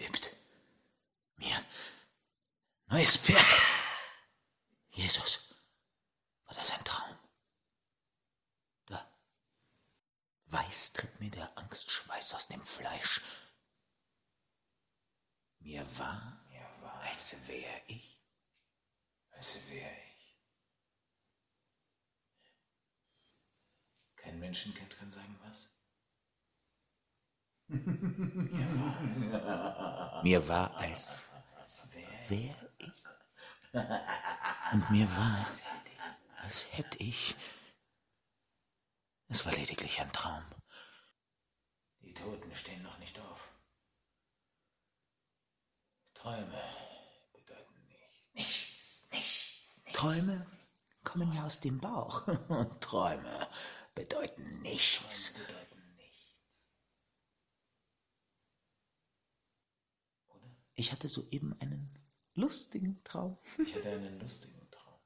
übt. Mir neues Pferd. Jesus, war das ein Traum? Da. Weiß tritt mir der Angstschweiß aus dem Fleisch. Mir war, Mir war, als wär ich als wäre ich. Kein Menschenkind kann sagen was. Mir war, als wär ich. Und mir war, als hätte ich. Es war lediglich ein Traum. Die Toten stehen noch nicht auf. Träume bedeuten nicht. Nichts, nichts, nichts. Träume kommen ja aus dem Bauch. Und Träume bedeuten nichts. Bedeuten nichts. Oder? Ich hatte soeben einen lustigen Traum. Ich hatte einen lustigen Traum.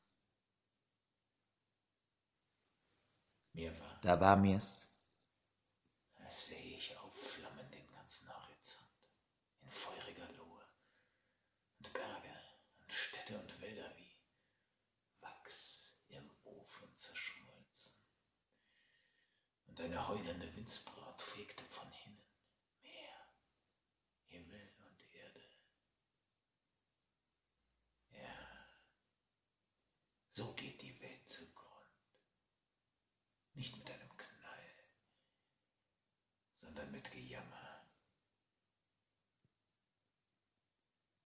Mir war, Da war mir's. als sehe ich aufflammen den ganzen Horizont in feuriger Lohe und Berge und Städte und Wälder wie Wachs im Ofen zerschmolzen. Und eine heulende Windsbraut fegte von se.